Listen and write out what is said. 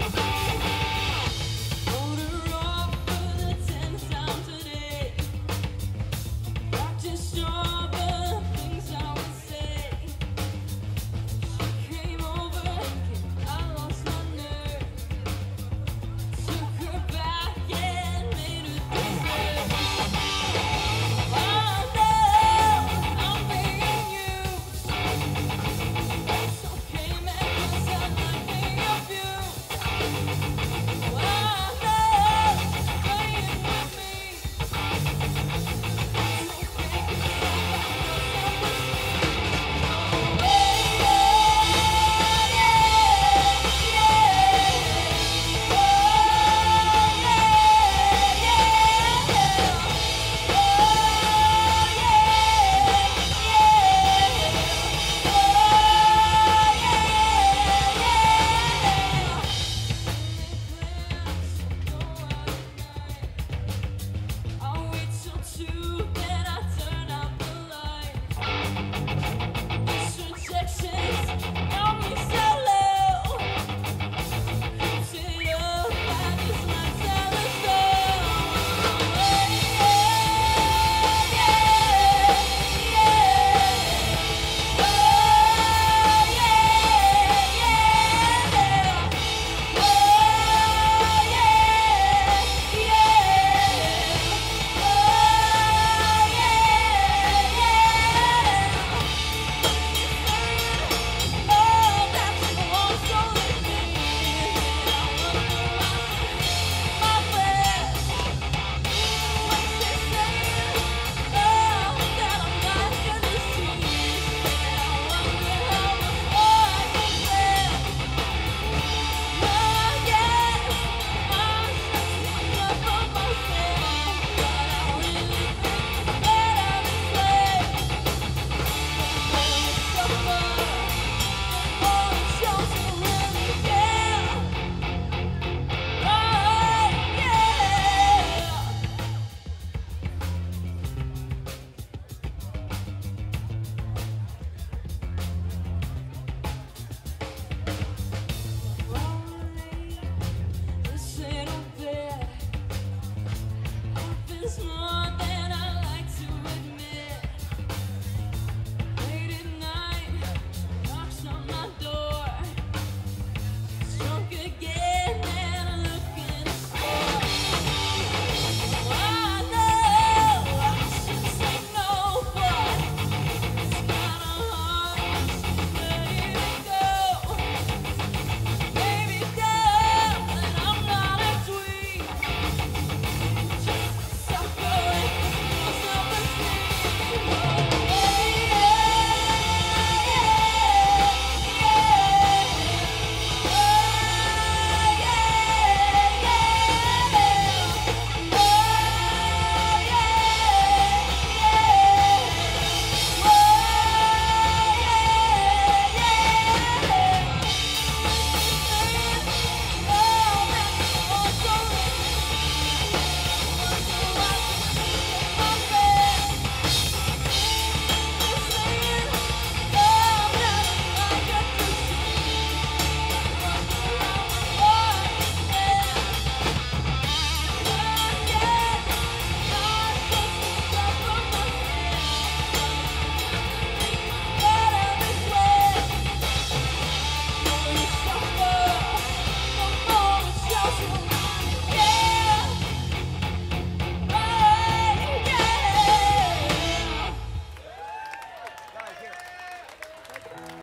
Bye.